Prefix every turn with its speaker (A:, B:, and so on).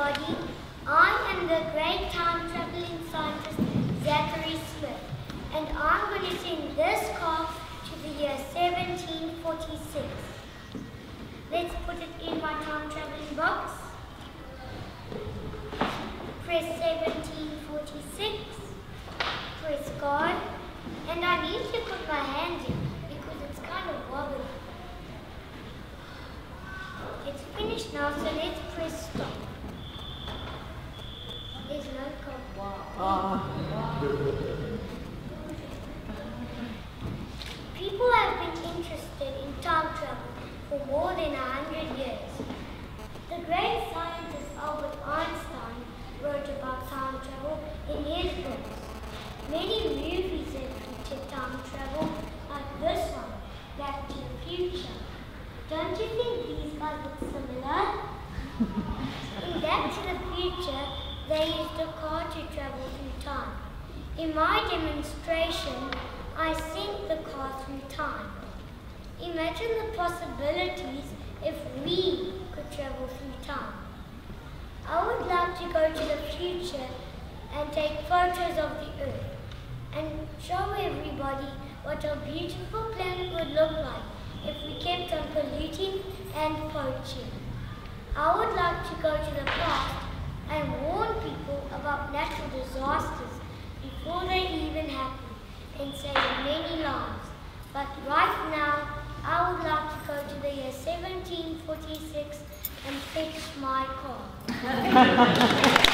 A: I am the great time traveling scientist Zachary Smith, and I'm going to send this car to the year 1746. Let's put it in my time traveling box. Press 1746. Press go. And I need to put my hand in because it's kind of wobbly. It's finished now, so let's press stop. People have been interested in time travel for more than a hundred years. The great scientist Albert Einstein wrote about time travel in his books. Many movies have featured time travel, like this one, Back to the Future. Don't you think these guys look similar? In Back to the Future, they used a car to travel through time. In my demonstration, I sent the car through time. Imagine the possibilities if we could travel through time. I would like to go to the future and take photos of the Earth and show everybody what our beautiful planet would look like if we kept on polluting and poaching. I would like to go to the past and warn people about natural disasters before they even happen and save many lives. But right now, I would like to go to the year 1746 and fetch my car.